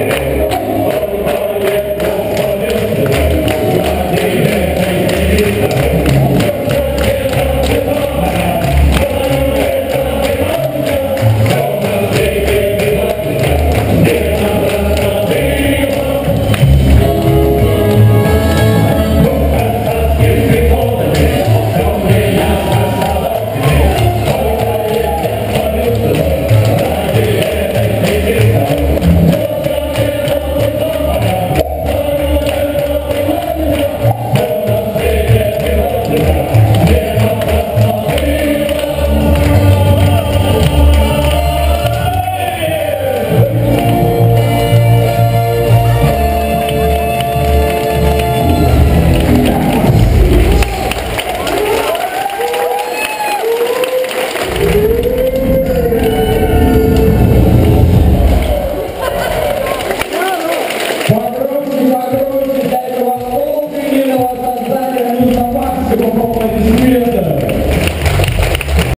Yeah. Obrigado, Marcos. Eu vou